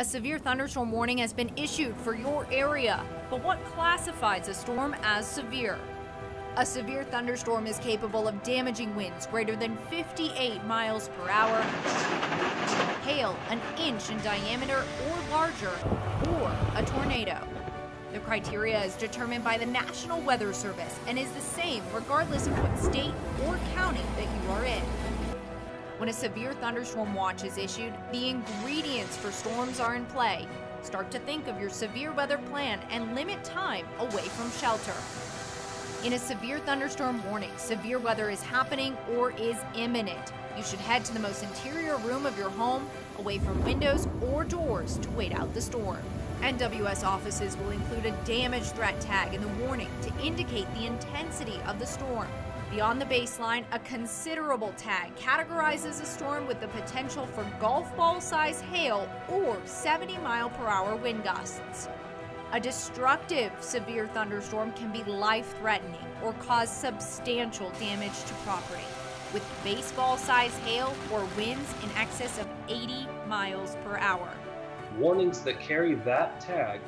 A severe thunderstorm warning has been issued for your area. But what classifies a storm as severe? A severe thunderstorm is capable of damaging winds greater than 58 miles per hour, hail an inch in diameter or larger, or a tornado. The criteria is determined by the National Weather Service and is the same regardless of what state or When a severe thunderstorm watch is issued, the ingredients for storms are in play. Start to think of your severe weather plan and limit time away from shelter. In a severe thunderstorm warning, severe weather is happening or is imminent. You should head to the most interior room of your home, away from windows or doors, to wait out the storm. NWS offices will include a damage threat tag in the warning to indicate the intensity of the storm. Beyond the baseline, a considerable tag categorizes a storm with the potential for golf ball size hail or 70 mile per hour wind gusts. A destructive severe thunderstorm can be life threatening or cause substantial damage to property, with baseball size hail or winds in excess of 80 miles per hour. Warnings that carry that tag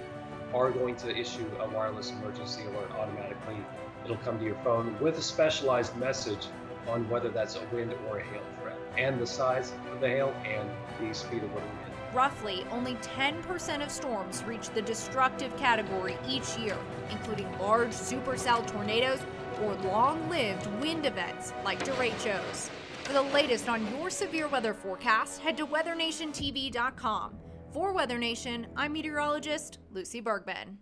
are going to issue a wireless emergency alert automatically. It'll come to your phone with a specialized message on whether that's a wind or a hail threat, and the size of the hail and the speed of the wind. Roughly, only 10% of storms reach the destructive category each year, including large supercell tornadoes or long lived wind events like derechos. For the latest on your severe weather forecast, head to weathernationtv.com. For Weather Nation, I'm meteorologist Lucy Bergemann.